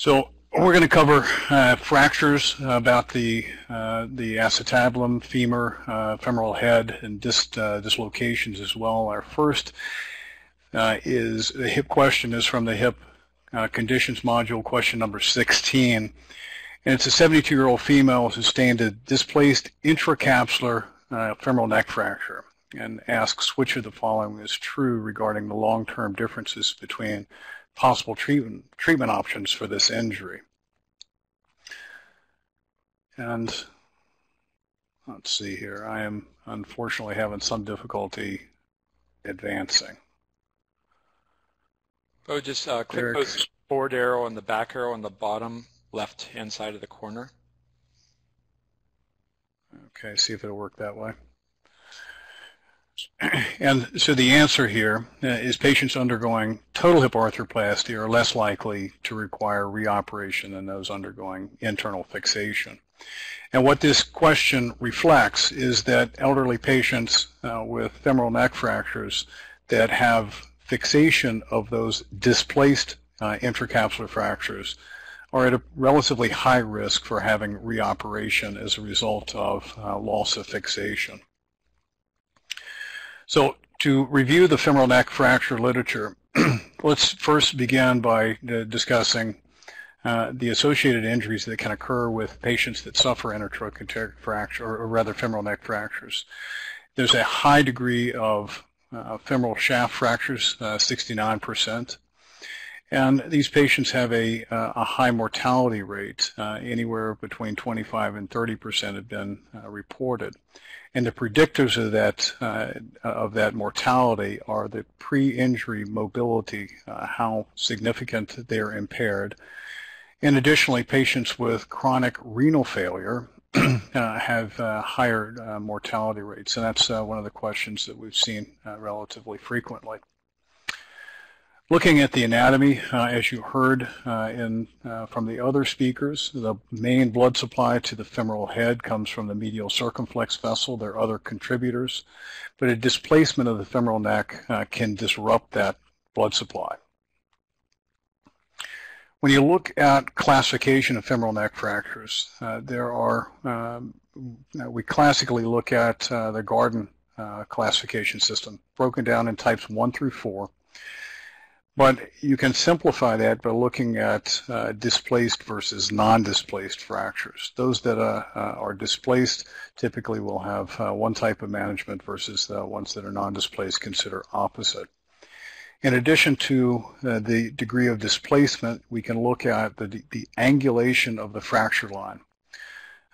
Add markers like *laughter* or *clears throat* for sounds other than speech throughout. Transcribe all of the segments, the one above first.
So we're going to cover uh, fractures about the uh, the acetabulum, femur, uh, femoral head, and uh, dislocations as well. Our first uh, is the hip question is from the hip uh, conditions module, question number 16. And it's a 72-year-old female who sustained a displaced intracapsular femoral neck fracture and asks which of the following is true regarding the long-term differences between possible treatment, treatment options for this injury. And let's see here. I am unfortunately having some difficulty advancing. Oh, just uh, click Derek. the forward arrow and the back arrow on the bottom left hand side of the corner. Okay, see if it'll work that way. And so the answer here uh, patients undergoing total hip arthroplasty are less likely to require reoperation than those undergoing internal fixation. And what this question reflects is that elderly patients uh, with femoral neck fractures that have fixation of those displaced uh, intracapsular fractures are at a relatively high risk for having reoperation as a result of uh, loss of fixation. So to review the femoral neck fracture literature, *clears throat* let's first begin by uh, discussing uh, the associated injuries that can occur with patients that suffer intertrochanteric fracture, or, or rather femoral neck fractures. There's a high degree of uh, femoral shaft fractures, 69%. Uh, and these patients have a, uh, a high mortality rate, uh, anywhere between 25 and 30% have been reported. And the predictors of that uh, of that mortality are the pre-injury mobility, uh, how significant they're impaired. And additionally, patients with chronic renal failure *clears throat* uh, have uh, higher uh, mortality rates, and that's uh, one of the questions that we've seen relatively frequently. Looking at the anatomy, uh, as you heard uh, in, uh, from the other speakers, the main blood supply to the femoral head comes from the medial circumflex vessel. There are other contributors, but a displacement of the femoral neck uh, can disrupt that blood supply. When you look at classification of femoral neck fractures, uh, there are, um, we classically look at uh, the Garden classification system, broken down in types 1 through 4. But you can simplify that by looking at uh, displaced versus non-displaced fractures. Those that uh, uh, are displaced typically will have uh, one type of management versus the ones that are non-displaced consider opposite. In addition to uh, the degree of displacement, we can look at the, the angulation of the fracture line.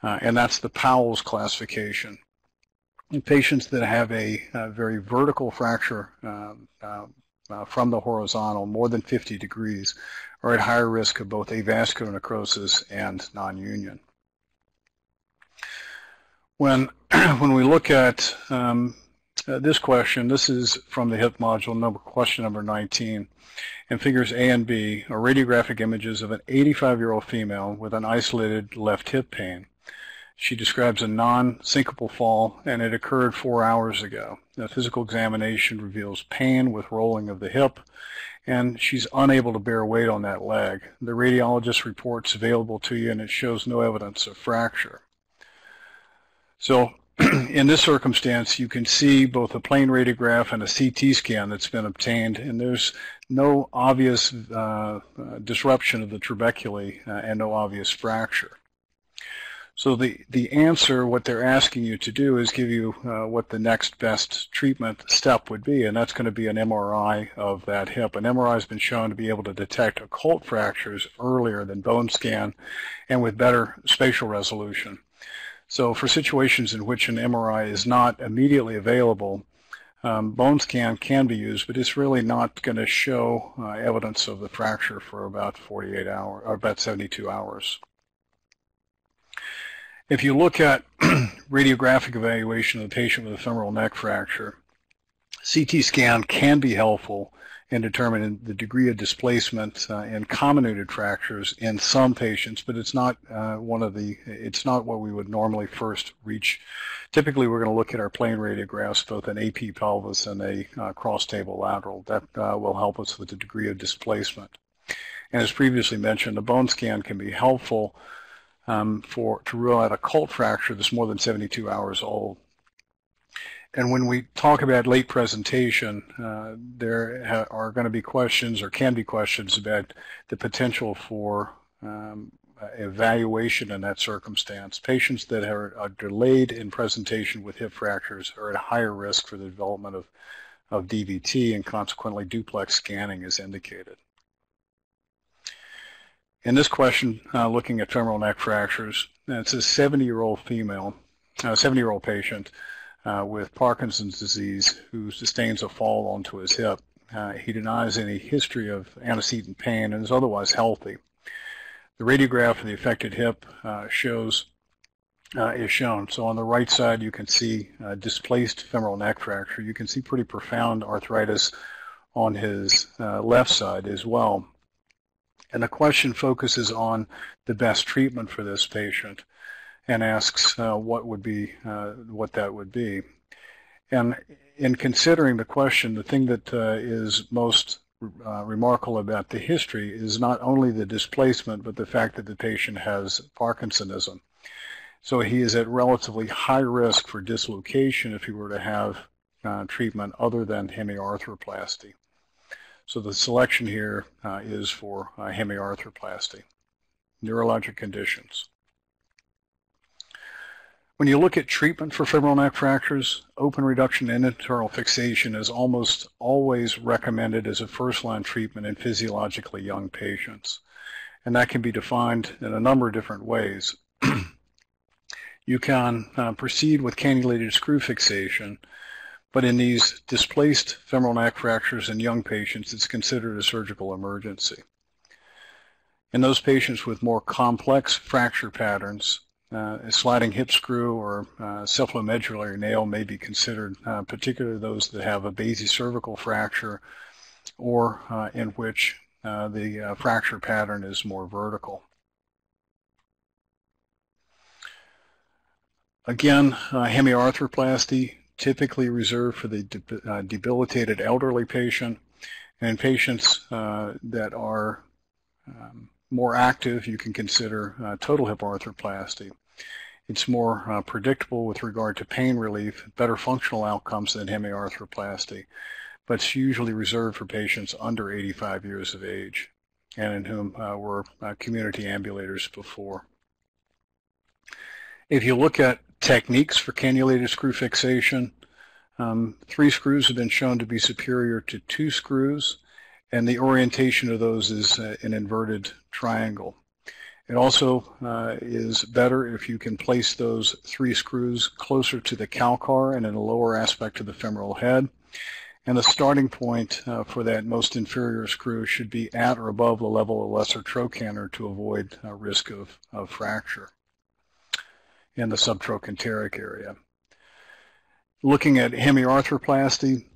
Uh, and that's the Pauwels classification. In patients that have a, a very vertical fracture um, uh, from the horizontal more than 50 degrees are at higher risk of both avascular necrosis and non-union. When, *clears throat* when we look at um, uh, this question, this is from the HIP module number question number 19, and figures A and B are radiographic images of an 85-year-old female with an isolated left hip pain. She describes a non-syncopal fall, and it occurred four hours ago. The physical examination reveals pain with rolling of the hip, and she's unable to bear weight on that leg. The radiologist report's available to you, and it shows no evidence of fracture. So *clears throat* in this circumstance, you can see both a plain radiograph and a CT scan that's been obtained, and there's no obvious uh, disruption of the trabeculae uh, and no obvious fracture. So the, the answer, what they're asking you to do is give you uh, what the next best treatment step would be, and that's going to be an MRI of that hip. An MRI has been shown to be able to detect occult fractures earlier than bone scan and with better spatial resolution. So for situations in which an MRI is not immediately available, um, bone scan can be used, but it's really not going to show uh, evidence of the fracture for about 48 hours, or about 72 hours. If you look at *clears throat* radiographic evaluation of the patient with a femoral neck fracture, CT scan can be helpful in determining the degree of displacement uh, in comminuted fractures in some patients, but it's not uh, one of the, it's not what we would normally first reach. Typically, we're going to look at our plain radiographs, both an AP pelvis and a uh, cross-table lateral. That uh, will help us with the degree of displacement. And as previously mentioned, a bone scan can be helpful um, for to rule out occult fracture that's more than 72 hours old. And when we talk about late presentation, uh, there are going to be questions or can be questions about the potential for um, evaluation in that circumstance. Patients that are, are, delayed in presentation with hip fractures are at higher risk for the development of, of DVT and consequently duplex scanning is indicated. In this question, uh, looking at femoral neck fractures, it's a 70-year-old female, a 70-year-old patient uh, with Parkinson's disease who sustains a fall onto his hip. Uh, he denies any history of antecedent pain and is otherwise healthy. The radiograph of the affected hip uh, shows uh, is shown. So on the right side, you can see uh, displaced femoral neck fracture. You can see pretty profound arthritis on his uh, left side as well. And the question focuses on the best treatment for this patient and asks uh, what would be uh, what that would be. And in considering the question, the thing that uh, is most uh, remarkable about the history is not only the displacement, but the fact that the patient has Parkinsonism. So he is at relatively high risk for dislocation if he were to have uh, treatment other than hemiarthroplasty. So the selection here uh, is for uh, hemiarthroplasty. Neurologic conditions. When you look at treatment for femoral neck fractures, open reduction and internal fixation is almost always recommended as a first-line treatment in physiologically young patients. And that can be defined in a number of different ways. *clears throat* you can uh, proceed with cannulated screw fixation but in these displaced femoral neck fractures in young patients, it's considered a surgical emergency. In those patients with more complex fracture patterns, uh, a sliding hip screw or uh, cephalomedullary nail may be considered, uh, particularly those that have a basicervical fracture or uh, in which uh, the uh, fracture pattern is more vertical. Again, hemiarthroplasty typically reserved for the de uh, debilitated elderly patient and patients uh, that are um, more active, you can consider uh, total hip arthroplasty. It's more uh, predictable with regard to pain relief, better functional outcomes than hemiarthroplasty, but it's usually reserved for patients under 85 years of age and in whom uh, were uh, community ambulators before. If you look at techniques for cannulated screw fixation. Um, three screws have been shown to be superior to two screws, and the orientation of those is uh, an inverted triangle. It also uh, is better if you can place those three screws closer to the calcar and in a lower aspect of the femoral head. And the starting point uh, for that most inferior screw should be at or above the level of lesser trochanter to avoid uh, risk of, of fracture in the subtrochanteric area. Looking at hemiarthroplasty,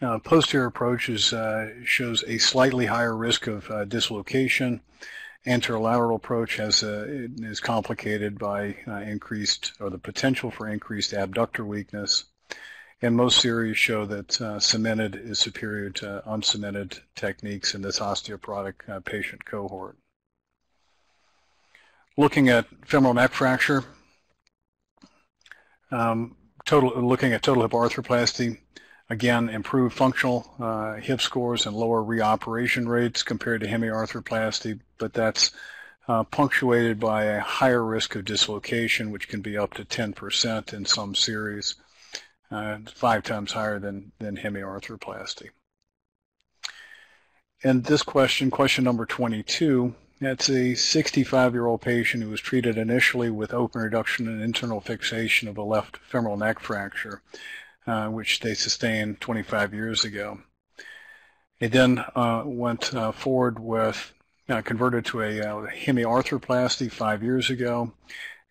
uh, posterior approach is, uh, shows a slightly higher risk of uh, dislocation. Anterolateral approach has is complicated by uh, increased or the potential for increased abductor weakness. And most series show that uh, cemented is superior to uncemented techniques in this osteoporotic uh, patient cohort looking at femoral neck fracture, um, total, looking at total hip arthroplasty, again, improved functional uh, hip scores and lower reoperation rates compared to hemiarthroplasty, but that's uh, punctuated by a higher risk of dislocation, which can be up to 10% in some series, uh, five times higher than, than hemiarthroplasty. And this question, question number 22, it's a 65-year-old patient who was treated initially with open reduction and internal fixation of a left femoral neck fracture, uh, which they sustained 25 years ago. He then uh, went uh, forward with, uh, converted to a uh, hemiarthroplasty five years ago,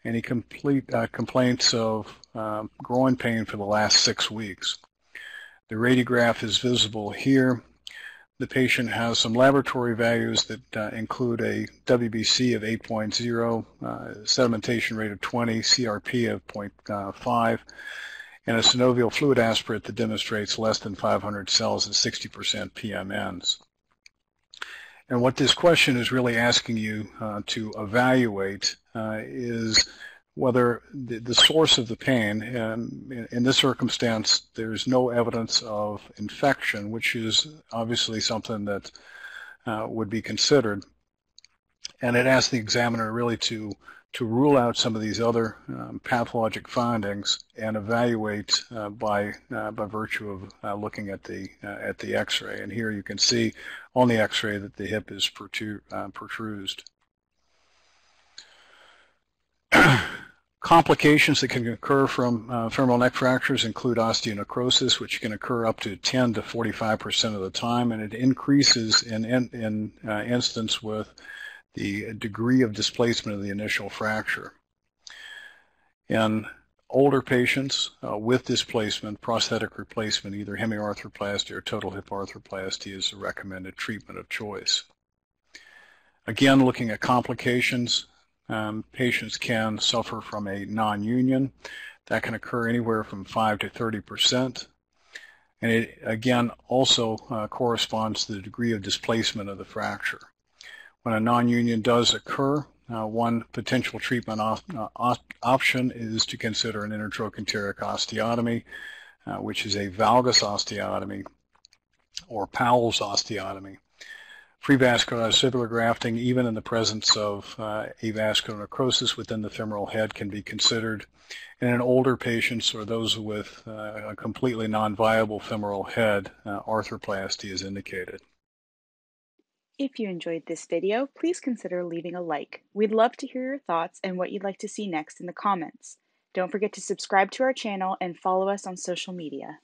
and he complete, uh, complaints of um, groin pain for the last six weeks. The radiograph is visible here the patient has some laboratory values that uh, include a WBC of 8.0, uh, sedimentation rate of 20, CRP of 0.5, and a synovial fluid aspirate that demonstrates less than 500 cells at 60% PMNs. And what this question is really asking you uh, to evaluate uh, is whether the, the, source of the pain, and in, in, this circumstance, there's no evidence of infection, which is obviously something that uh, would be considered. And it asks the examiner really to to rule out some of these other um, pathologic findings and evaluate uh, by uh, by virtue of uh, looking at the uh, at the X-ray. And here you can see on the X-ray that the hip is uh, protruded. Complications that can occur from uh, femoral neck fractures include osteonecrosis, which can occur up to 10 to 45 percent of the time, and it increases in in, in instance with the degree of displacement of the initial fracture. In older patients uh, with displacement, prosthetic replacement, either hemiarthroplasty or total hip arthroplasty is the recommended treatment of choice. Again, looking at complications, um, patients can suffer from a non-union. That can occur anywhere from 5 to 30 percent. And it, again, also uh, corresponds to the degree of displacement of the fracture. When a non-union does occur, uh, one potential treatment op uh, op option is to consider an intertrochanteric osteotomy, uh, which is a valgus osteotomy or Pauwels osteotomy. Free vascular occipital grafting, even in the presence of uh, avascular necrosis within the femoral head, can be considered. And in older patients or those with uh, a completely non-viable femoral head, uh, arthroplasty is indicated. If you enjoyed this video, please consider leaving a like. We'd love to hear your thoughts and what you'd like to see next in the comments. Don't forget to subscribe to our channel and follow us on social media.